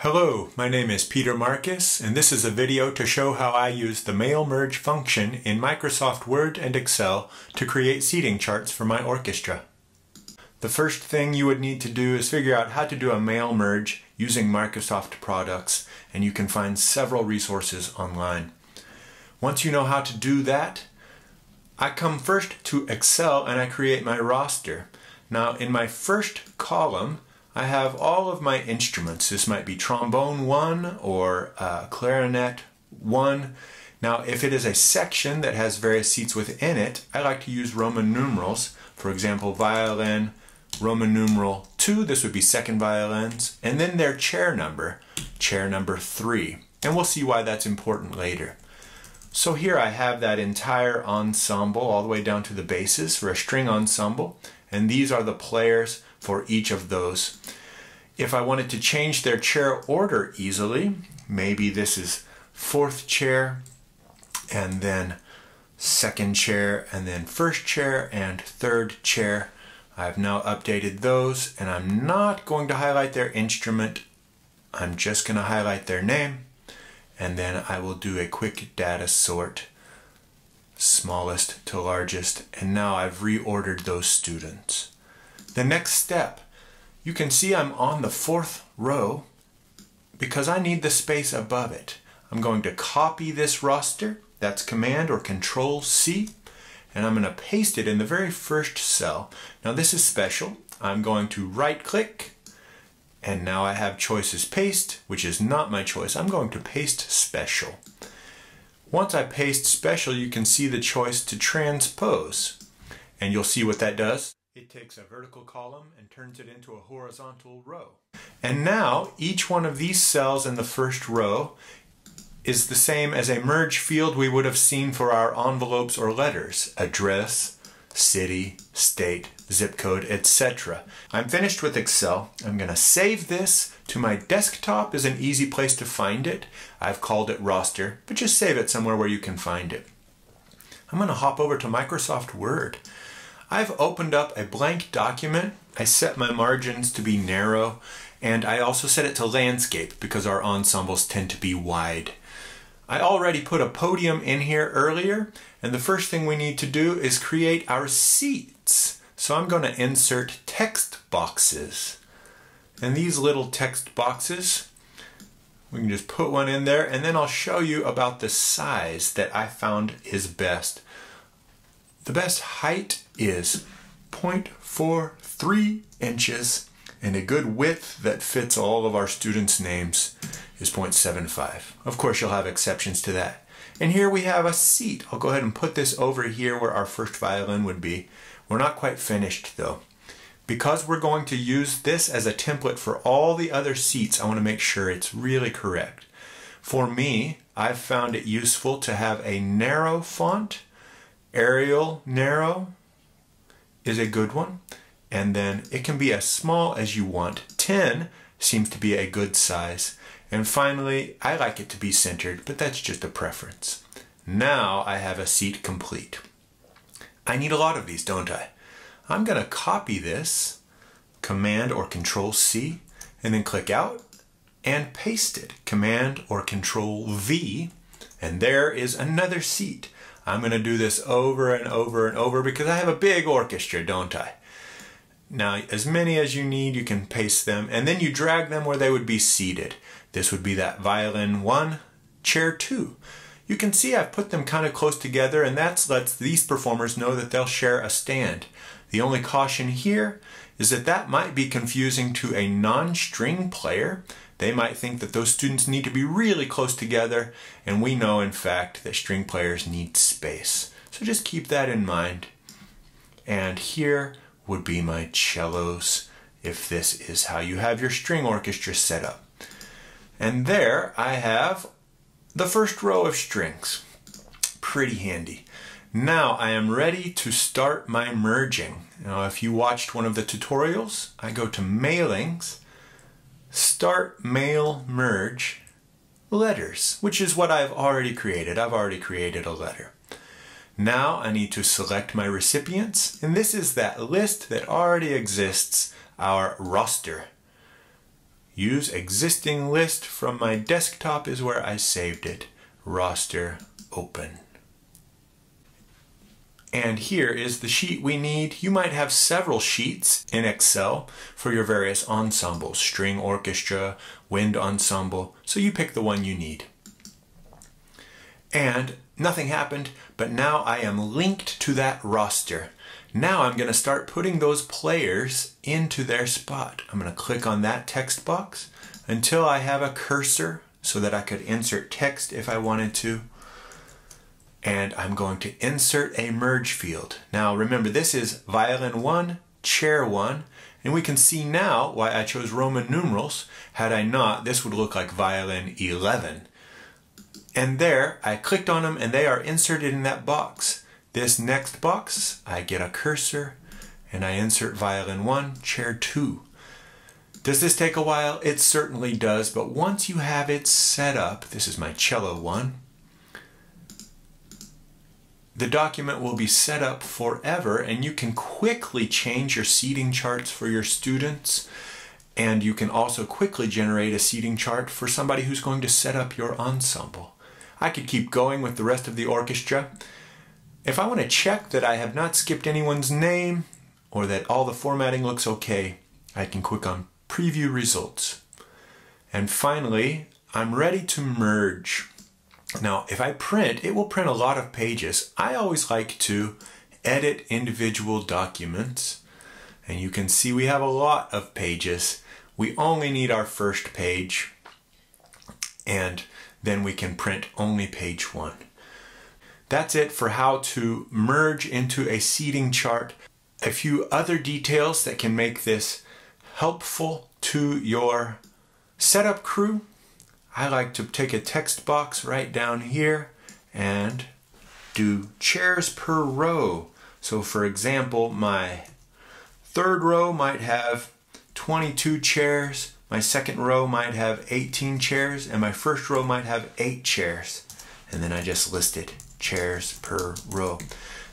Hello, my name is Peter Markes, and this is a video to show how I use the mail merge function in Microsoft Word and Excel to create seating charts for my orchestra. The first thing you would need to do is figure out how to do a mail merge using Microsoft products, and you can find several resources online. Once you know how to do that, I come first to Excel and I create my roster. Now in my first column, I have all of my instruments. This might be trombone 1 or uh, clarinet 1. Now, if it is a section that has various seats within it, I like to use Roman numerals. For example, violin, Roman numeral 2, this would be second violins, and then their chair number, chair number 3. And we'll see why that's important later. So here I have that entire ensemble all the way down to the basses for a string ensemble, and these are the players for each of those. If I wanted to change their chair order easily, maybe this is fourth chair, and then second chair, and then first chair, and third chair. I've now updated those, and I'm not going to highlight their instrument. I'm just going to highlight their name, and then I will do a quick data sort, smallest to largest, and now I've reordered those students. The next step, you can see I'm on the fourth row because I need the space above it. I'm going to copy this roster, that's Command or Control C, and I'm going to paste it in the very first cell. Now this is special. I'm going to right click and now I have choices paste, which is not my choice. I'm going to paste special. Once I paste special, you can see the choice to transpose. And you'll see what that does. It takes a vertical column and turns it into a horizontal row. And now each one of these cells in the first row is the same as a merge field we would have seen for our envelopes or letters, address, city, state, zip code, etc. I'm finished with Excel. I'm going to save this to my desktop is an easy place to find it. I've called it roster, but just save it somewhere where you can find it. I'm going to hop over to Microsoft Word. I've opened up a blank document. I set my margins to be narrow and I also set it to landscape because our ensembles tend to be wide. I already put a podium in here earlier and the first thing we need to do is create our seats. So I'm going to insert text boxes. And these little text boxes, we can just put one in there and then I'll show you about the size that I found is best. The best height is 0.43 inches and a good width that fits all of our students' names is 0.75. Of course, you'll have exceptions to that. And here we have a seat. I'll go ahead and put this over here where our first violin would be. We're not quite finished though. Because we're going to use this as a template for all the other seats, I want to make sure it's really correct. For me, I've found it useful to have a narrow font Arial narrow is a good one. And then it can be as small as you want. 10 seems to be a good size. And finally, I like it to be centered, but that's just a preference. Now I have a seat complete. I need a lot of these, don't I? I'm going to copy this, Command or Control C, and then click out and paste it. Command or Control V, and there is another seat. I'm going to do this over and over and over because I have a big orchestra, don't I? Now, as many as you need, you can paste them, and then you drag them where they would be seated. This would be that violin 1, chair 2. You can see I've put them kind of close together, and that lets these performers know that they'll share a stand. The only caution here is that that might be confusing to a non-string player they might think that those students need to be really close together, and we know, in fact, that string players need space. So just keep that in mind. And here would be my cellos, if this is how you have your string orchestra set up. And there I have the first row of strings. Pretty handy. Now I am ready to start my merging. Now if you watched one of the tutorials, I go to mailings, start mail merge letters, which is what I've already created. I've already created a letter. Now I need to select my recipients, and this is that list that already exists, our roster. Use existing list from my desktop is where I saved it. Roster open. And here is the sheet we need. You might have several sheets in Excel for your various ensembles, string orchestra, wind ensemble, so you pick the one you need. And nothing happened, but now I am linked to that roster. Now I'm going to start putting those players into their spot. I'm going to click on that text box until I have a cursor so that I could insert text if I wanted to and I'm going to insert a merge field. Now remember this is violin 1, chair 1, and we can see now why I chose Roman numerals. Had I not, this would look like violin 11. And there, I clicked on them and they are inserted in that box. This next box, I get a cursor and I insert violin 1, chair 2. Does this take a while? It certainly does, but once you have it set up, this is my cello 1, the document will be set up forever and you can quickly change your seating charts for your students and you can also quickly generate a seating chart for somebody who's going to set up your ensemble. I could keep going with the rest of the orchestra. If I want to check that I have not skipped anyone's name or that all the formatting looks okay, I can click on Preview Results. And finally, I'm ready to merge. Now, if I print, it will print a lot of pages. I always like to edit individual documents. And you can see we have a lot of pages. We only need our first page. And then we can print only page one. That's it for how to merge into a seating chart. A few other details that can make this helpful to your setup crew I like to take a text box right down here and do chairs per row. So for example, my third row might have 22 chairs, my second row might have 18 chairs, and my first row might have 8 chairs. And then I just listed chairs per row.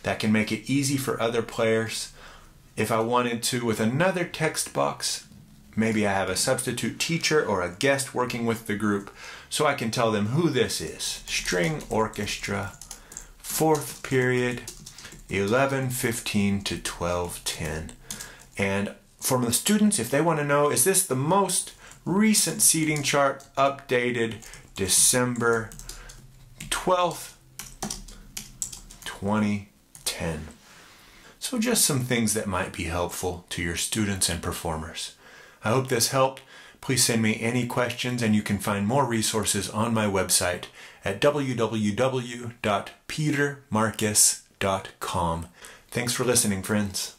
That can make it easy for other players. If I wanted to, with another text box, Maybe I have a substitute teacher or a guest working with the group so I can tell them who this is. String orchestra, fourth period, 11:15 to 12:10. And for the students, if they want to know, is this the most recent seating chart updated December 12th, 2010? So just some things that might be helpful to your students and performers. I hope this helped. Please send me any questions and you can find more resources on my website at www.petermarkes.com. Thanks for listening, friends.